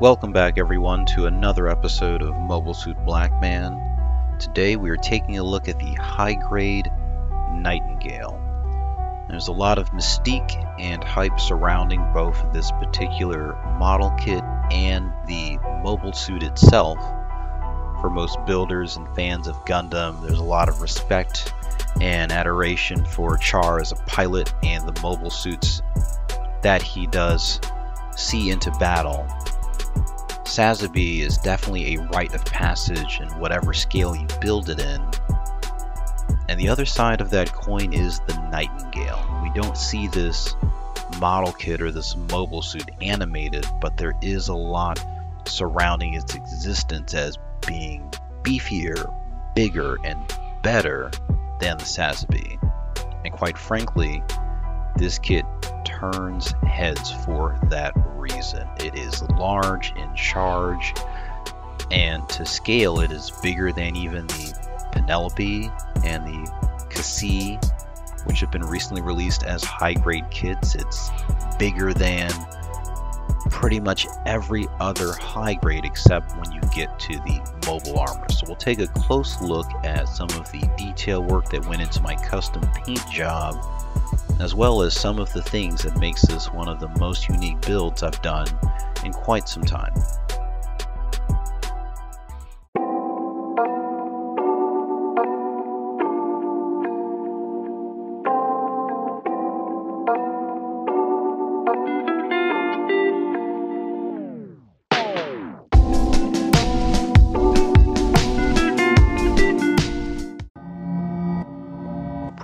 Welcome back everyone to another episode of Mobile Suit Blackman. Today we are taking a look at the high grade Nightingale. There's a lot of mystique and hype surrounding both this particular model kit and the mobile suit itself. For most builders and fans of Gundam, there's a lot of respect and adoration for Char as a pilot and the mobile suits that he does see into battle Sazabi is definitely a rite of passage in whatever scale you build it in. And the other side of that coin is the Nightingale. We don't see this model kit or this mobile suit animated, but there is a lot surrounding its existence as being beefier, bigger, and better than the Sazabi. And quite frankly, this kit turns heads for that reason. It is large in charge, and to scale, it is bigger than even the Penelope and the Xi, which have been recently released as high grade kits. It's bigger than pretty much every other high grade except when you get to the mobile armor. So we'll take a close look at some of the detail work that went into my custom paint job as well as some of the things that makes this one of the most unique builds I've done in quite some time.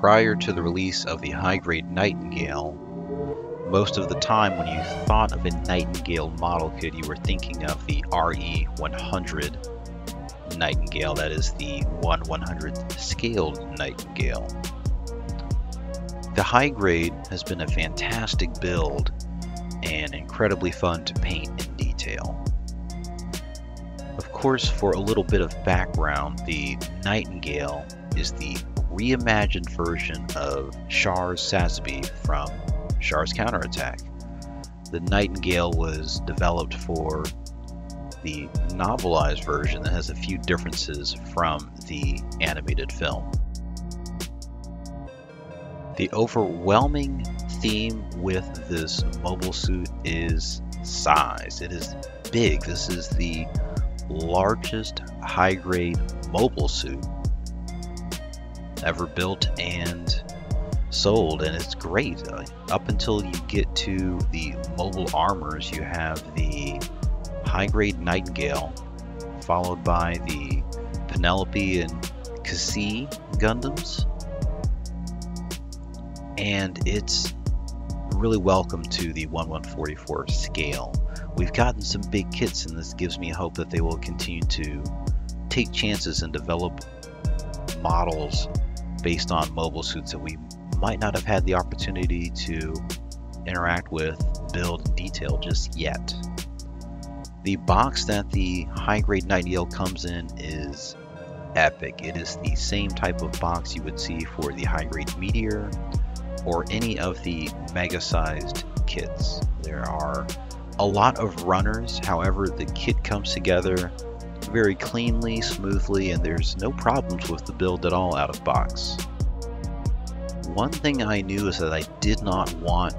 Prior to the release of the high-grade Nightingale, most of the time when you thought of a Nightingale model kit, you were thinking of the RE100 Nightingale, that is the 1 100th scaled Nightingale. The high grade has been a fantastic build and incredibly fun to paint in detail. Of course, for a little bit of background, the Nightingale is the reimagined version of Char's Sazabi from Char's Counterattack. The Nightingale was developed for the novelized version that has a few differences from the animated film. The overwhelming theme with this mobile suit is size. It is big. This is the largest high grade mobile suit ever built and sold and it's great. Uh, up until you get to the mobile armors you have the high grade nightingale followed by the penelope and Xi gundams. And it's really welcome to the 1144 scale. We've gotten some big kits and this gives me hope that they will continue to take chances and develop models based on mobile suits that we might not have had the opportunity to interact with, build, detail just yet. The box that the high grade Nightingale comes in is epic. It is the same type of box you would see for the high grade Meteor or any of the mega sized kits. There are a lot of runners, however, the kit comes together very cleanly, smoothly, and there's no problems with the build at all out of box. One thing I knew is that I did not want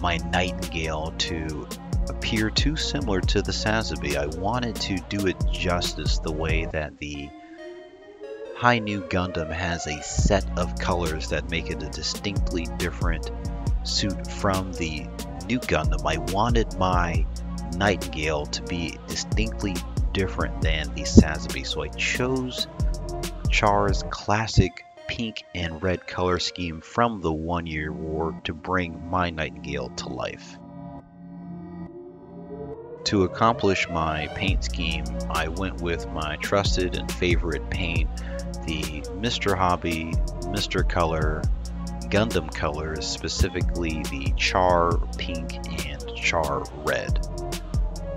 my Nightingale to appear too similar to the Sazabi. I wanted to do it justice the way that the Hi-Nu Gundam has a set of colors that make it a distinctly different suit from the Nu Gundam. I wanted my Nightingale to be distinctly different than the Sazabi, so I chose Char's classic pink and red color scheme from the One Year War to bring my Nightingale to life. To accomplish my paint scheme, I went with my trusted and favorite paint, the Mr. Hobby, Mr. Color, Gundam colors, specifically the Char Pink and Char Red.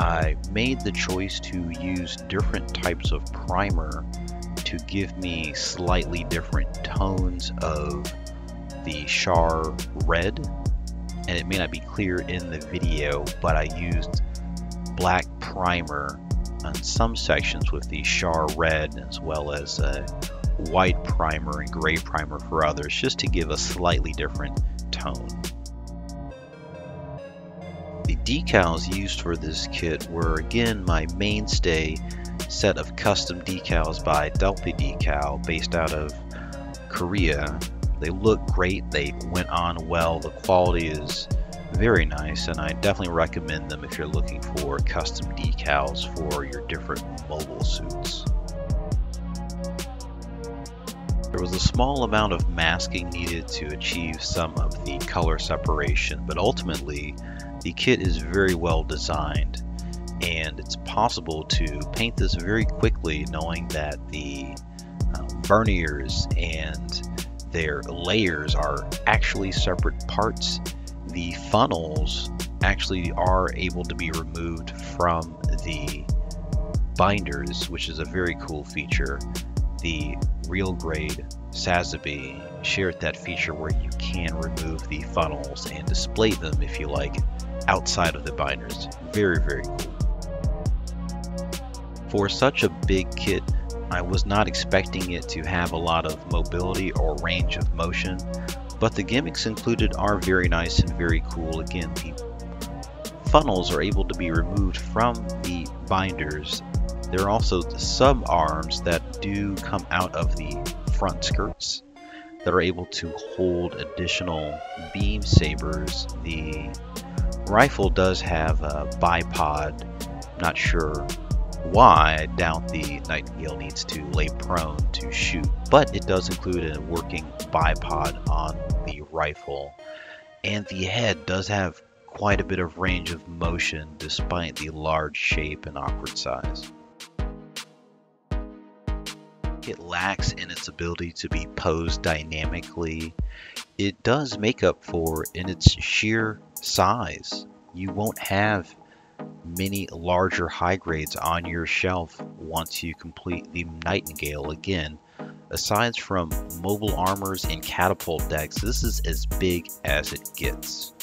I made the choice to use different types of primer to give me slightly different tones of the Char red and it may not be clear in the video but I used black primer on some sections with the Char Red as well as a white primer and gray primer for others just to give a slightly different tone. Decals used for this kit were again my mainstay set of custom decals by Delpi Decal based out of Korea. They look great, they went on well, the quality is very nice and I definitely recommend them if you're looking for custom decals for your different mobile suits. There was a small amount of masking needed to achieve some of the color separation, but ultimately the kit is very well designed and it's possible to paint this very quickly knowing that the uh, verniers and their layers are actually separate parts. The funnels actually are able to be removed from the binders, which is a very cool feature. The real grade Sazabi shared that feature where you can remove the funnels and display them if you like outside of the binders. Very, very cool. For such a big kit, I was not expecting it to have a lot of mobility or range of motion, but the gimmicks included are very nice and very cool. Again, the funnels are able to be removed from the binders. There are also sub arms that do come out of the front skirts that are able to hold additional beam sabers. The rifle does have a bipod, not sure why. I doubt the Nightingale needs to lay prone to shoot, but it does include a working bipod on the rifle. And the head does have quite a bit of range of motion despite the large shape and awkward size it lacks in its ability to be posed dynamically, it does make up for in its sheer size. You won't have many larger high grades on your shelf once you complete the Nightingale again. Aside from mobile armors and catapult decks, this is as big as it gets.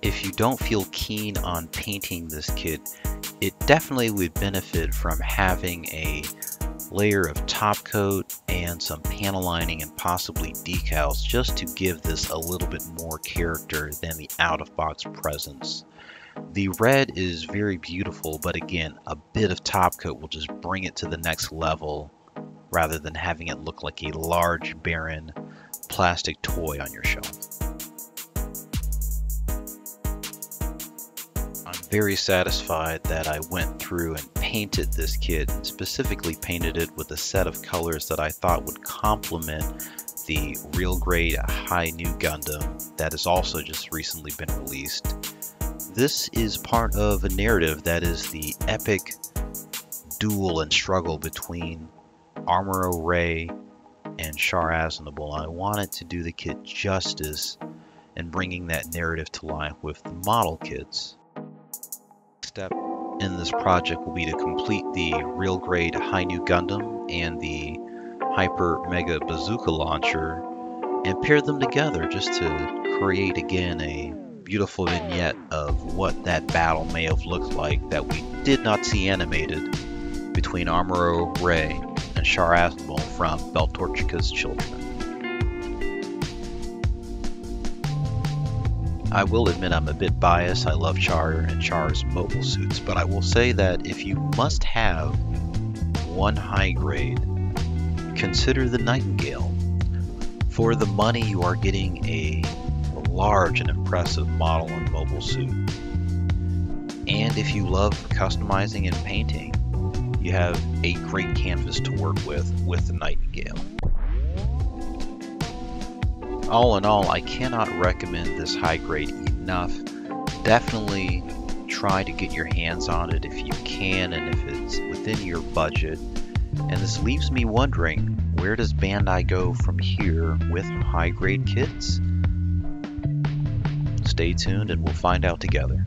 If you don't feel keen on painting this kit, it definitely would benefit from having a layer of top coat and some panel lining and possibly decals just to give this a little bit more character than the out-of-box presence. The red is very beautiful, but again, a bit of top coat will just bring it to the next level rather than having it look like a large, barren plastic toy on your shelf. Very satisfied that I went through and painted this kit specifically painted it with a set of colors that I thought would complement the real grade Hi-Nu Gundam that has also just recently been released. This is part of a narrative that is the epic duel and struggle between Amuro Ray and Char Aznable. I wanted to do the kit justice and bringing that narrative to life with the model kits step in this project will be to complete the real grade Hi-Nu Gundam and the Hyper Mega Bazooka launcher and pair them together just to create again a beautiful vignette of what that battle may have looked like that we did not see animated between Amuro Ray and Char Aznable from Beltorchika's Children. I will admit I'm a bit biased. I love Char and Char's mobile suits, but I will say that if you must have one high grade, consider the Nightingale. For the money, you are getting a large and impressive model and mobile suit. And if you love customizing and painting, you have a great canvas to work with with the Nightingale all in all, I cannot recommend this high grade enough. Definitely try to get your hands on it if you can and if it's within your budget. And this leaves me wondering, where does Bandai go from here with high grade kits? Stay tuned and we'll find out together.